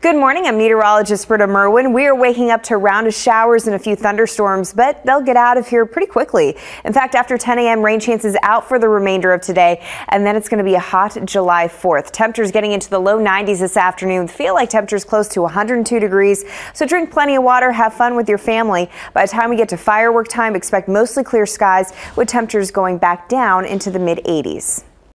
Good morning. I'm meteorologist Britta Merwin. We are waking up to round of showers and a few thunderstorms, but they'll get out of here pretty quickly. In fact, after 10 a.m., rain chances out for the remainder of today, and then it's going to be a hot July 4th. Temperatures getting into the low 90s this afternoon. Feel like temperatures close to 102 degrees. So drink plenty of water, have fun with your family. By the time we get to firework time, expect mostly clear skies with temperatures going back down into the mid 80s.